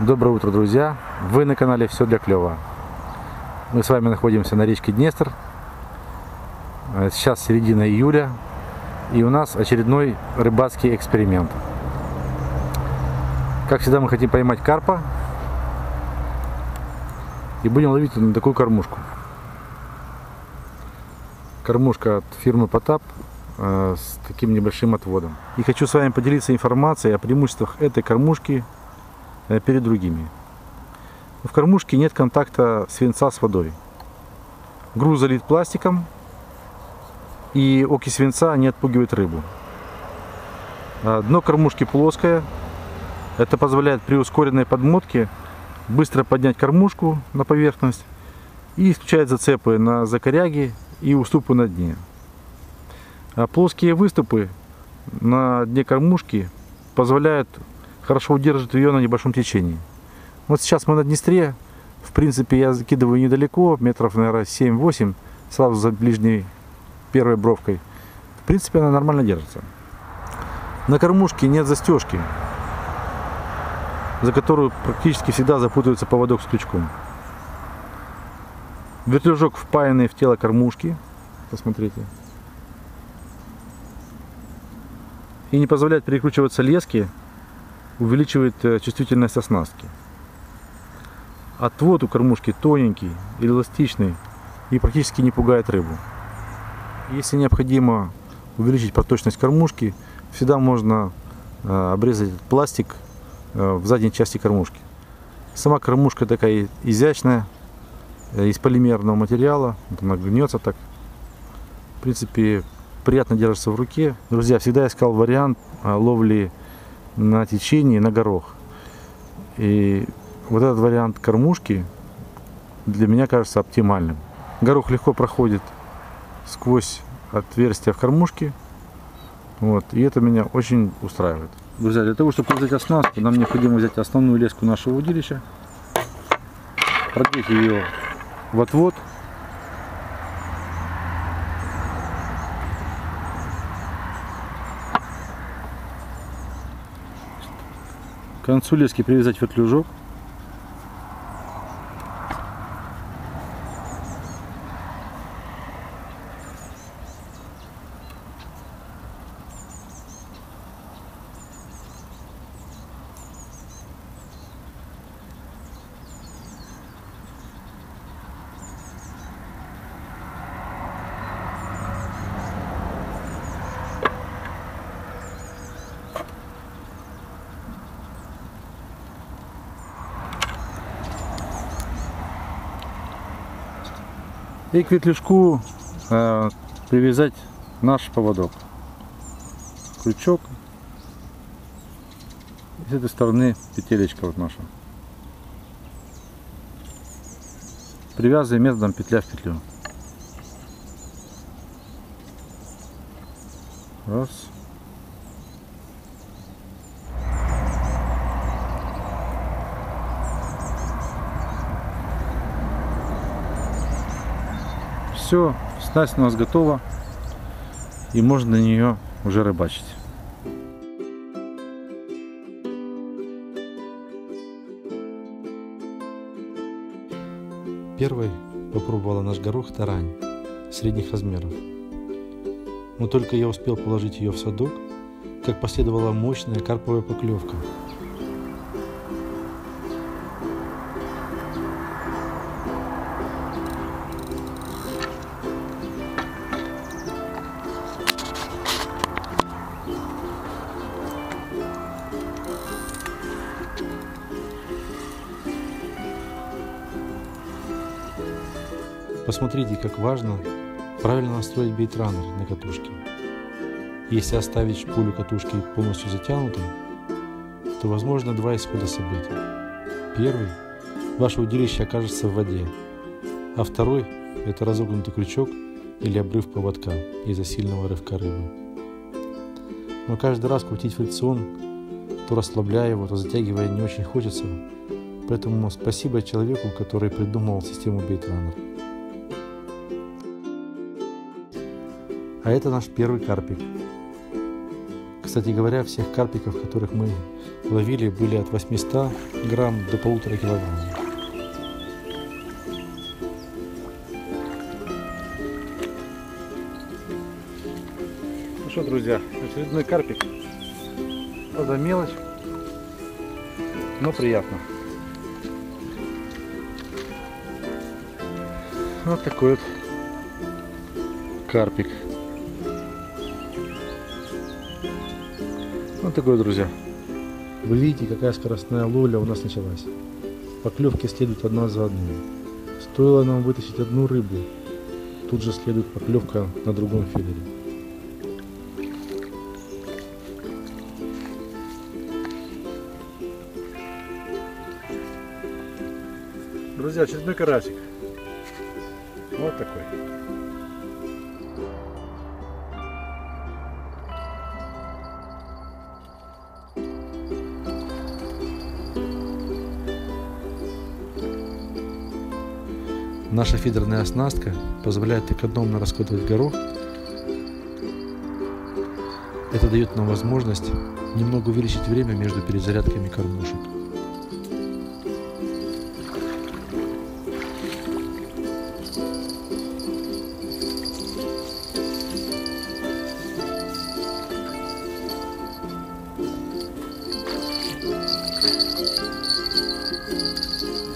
Доброе утро, друзья! Вы на канале Все для клёва. Мы с вами находимся на речке Днестр. Э, Сейчас середина июля. И у нас очередной рыбацкий эксперимент. Как всегда мы хотим поймать карпа. И будем ловить на такую кормушку. Кормушка от фирмы Потап э, с таким небольшим отводом. И хочу с вами поделиться информацией о преимуществах этой кормушки перед другими. В кормушке нет контакта свинца с водой. Груз залит пластиком, и окись свинца не отпугивает рыбу. А Дно кормушки плоское. Это позволяет при ускоренной подмотке быстро поднять кормушку на поверхность и исключает зацепы на закоряги и уступы на дне. А плоские выступы на дне кормушки позволяют хорошо удерживать ее на небольшом течении. Вот сейчас мы на Днестре. В принципе, я закидываю недалеко, метров, наверное, 7-8, сразу за ближней первой бровкой. В принципе, она нормально держится. На кормушке нет застежки, за которую практически всегда запутывается поводок с крючком. Вертлюжок впаянный в тело кормушки. Посмотрите. И не позволяет перекручиваться лески, увеличивает э, чувствительность оснастки. Отвод у кормушки тоненький, эластичный и практически не пугает рыбу. Если необходимо увеличить проточность кормушки, всегда можно э, обрезать пластик э, в задней части кормушки. Сама кормушка такая изящная, из полимерного материала, она гнется так. В принципе, приятно держится в руке. Друзья, всегда искал вариант ловли на течении, на горох. И вот этот вариант кормушки для меня кажется оптимальным. Горох легко проходит сквозь отверстие в кормушке. Вот, и это меня очень устраивает. Друзья, для того, чтобы взять оснастку, нам необходимо взять основную леску нашего удилища, продеть ее в отвод. К лески привязать вертлюжок. И к ветлюжку э, привязать наш поводок. Крючок. И с этой стороны петелечка вот наша. Привязываем методом петля в петлю. Раз. Все, снасть у нас готова. И можно на нее уже рыбачить. Первой попробовала наш горох тарань средних размеров. Но только я успел положить ее в садок, как последовала мощная карповая поклевка. Посмотрите, как важно правильно настроить бейтранер на катушке. Если оставить шпулю катушки полностью затянутой, то возможно два исхода событий. Первый – ваше удилище окажется в воде, а второй – это разогнутый крючок или обрыв поводка из-за сильного рывка рыбы. Но каждый раз крутить фрикцион, то расслабляя его, то затягивая не очень хочется, поэтому спасибо человеку, который придумал систему бейтранер. А это наш первый карпик. Кстати говоря, всех карпиков, которых мы ловили были от 800 грамм до полутора килограмм. Ну что, друзья, очередной карпик. Правда, мелочь, но приятно. Вот такой вот карпик. Вот такой, друзья. Вы видите, какая скоростная ловля у нас началась. Поклевки следуют одна за одной. Стоило нам вытащить одну рыбу, тут же следует поклевка на другом фидере. Друзья, очередной карасик. Вот такой. Наша фидерная оснастка позволяет экономно расходовать горох. Это дает нам возможность немного увеличить время между перезарядками кормушек.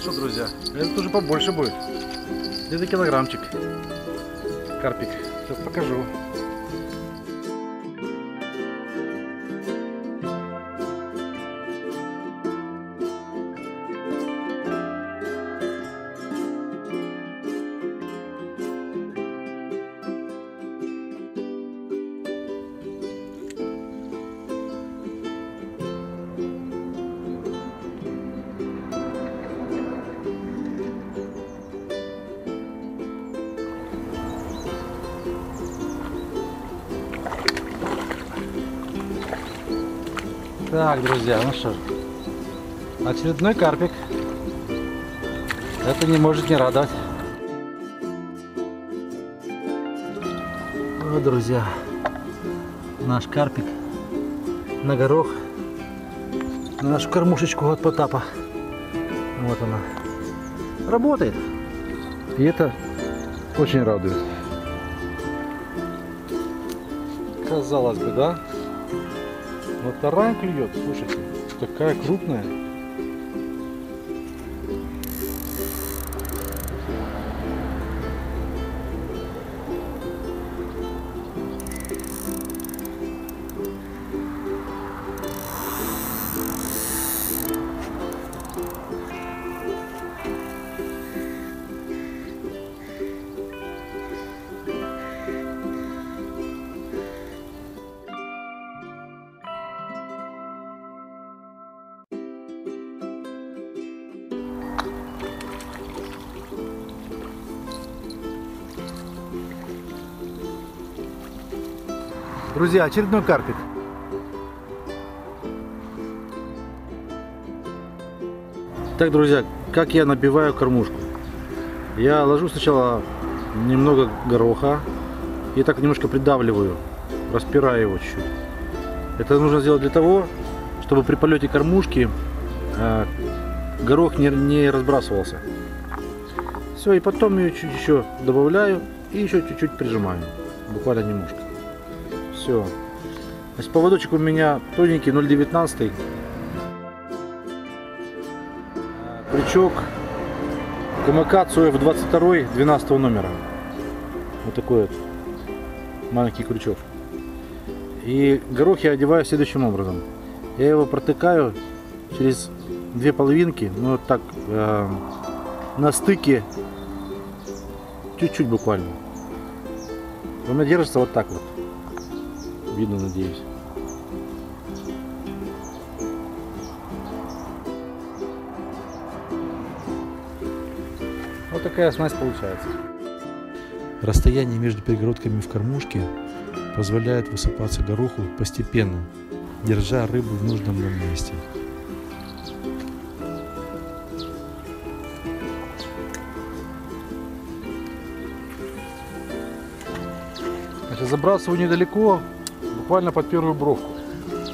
Что, друзья, это тоже побольше будет. Где-то килограммчик. Карпик. Сейчас покажу. Так, друзья, ну что, ж, очередной карпик. Это не может не радовать. Вот, друзья, наш карпик на горох, на нашу кормушечку от Потапа. Вот она. Работает. И это очень радует. Казалось бы, да? Вот тарань клюет, слушайте, такая крупная. Друзья, очередной карпик. Так, друзья, как я набиваю кормушку? Я ложу сначала немного гороха и так немножко придавливаю, распираю его чуть-чуть. Это нужно сделать для того, чтобы при полете кормушки э, горох не, не разбрасывался. Все, и потом ее чуть еще добавляю и еще чуть-чуть прижимаю, буквально немножко. Все. Значит, поводочек у меня тоненький 0,19. Крючок Камакацу F22 12 номера. Вот такой вот маленький крючок. И горох я одеваю следующим образом. Я его протыкаю через две половинки, ну вот так, э, на стыке, чуть-чуть буквально. У меня держится вот так вот. Видно, надеюсь. Вот такая смазь получается. Расстояние между перегородками в кормушке позволяет высыпаться гороху постепенно, держа рыбу в нужном нам месте. Значит, забрасываю недалеко, буквально под первую бровку,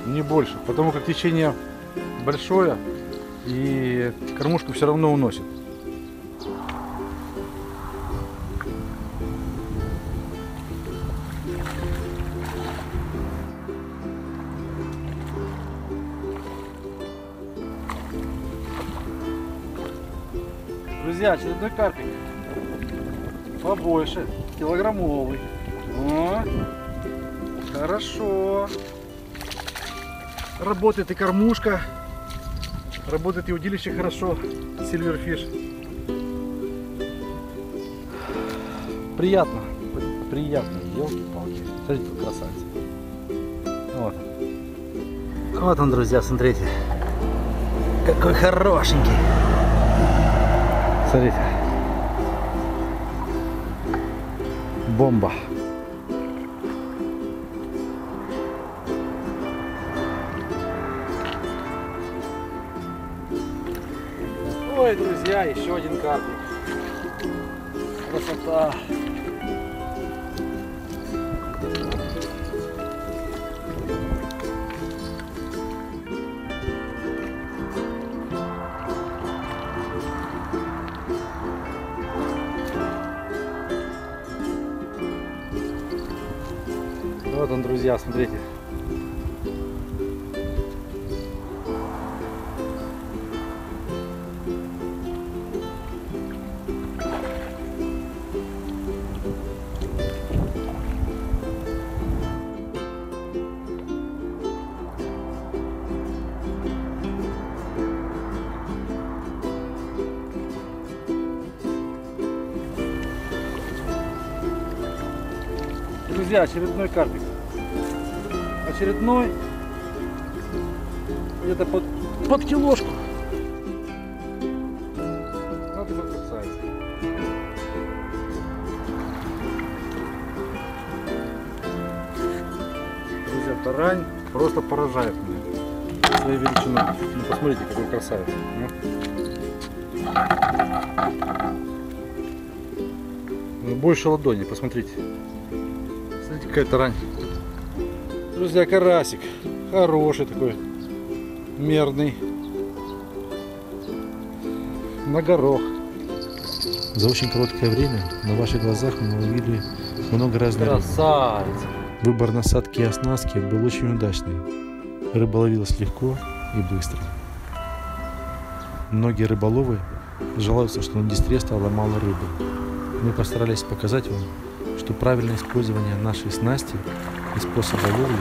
не больше, потому как течение большое, и кормушку все равно уносит. Друзья, очередной карпик. Побольше, килограммовый. О, хорошо. Работает и кормушка. Работает и удилище хорошо. Сильверфиш. Приятно. Приятно. Елки-палки. Смотрите, какой красавец. Вот. Вот он, друзья, смотрите. Какой хорошенький. Смотрите. Бомба. Ой, друзья, еще один карпик. Красота. Вот он, друзья, смотрите. Друзья, очередной карпик. Очередной. Где-то под, под килошку. Вот такой красавец. Друзья, тарань просто поражает меня своей величиной. Ну, посмотрите, какой красавец. ну. Ну, больше ладони, посмотрите. Какая тарань. Друзья, карасик. Хороший такой. Мерный. На горох. За очень короткое время на ваших глазах мы уловили много разных. Красавец. Выбор насадки и оснастки был очень удачный. Рыба ловилась легко и быстро. Многие рыболовы жалуются, что на дистре стало мало рыбы. Мы постарались показать вам, что правильное использование нашей снасти и способа ловли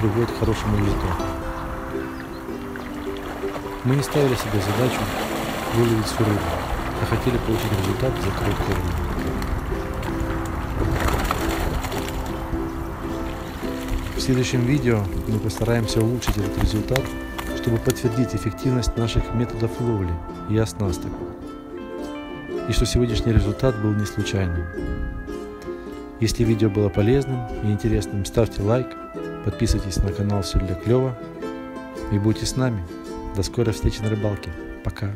приводит к хорошему результату. Мы не ставили себе задачу выловить всю рыбу, а хотели получить результат за короткое время. В следующем видео мы постараемся улучшить этот результат, чтобы подтвердить эффективность наших методов ловли и оснасток. И что сегодняшний результат был не случайным. Если видео было полезным и интересным, ставьте лайк, подписывайтесь на канал Все для клёва и будьте с нами. До скорой встречи на рыбалке. Пока.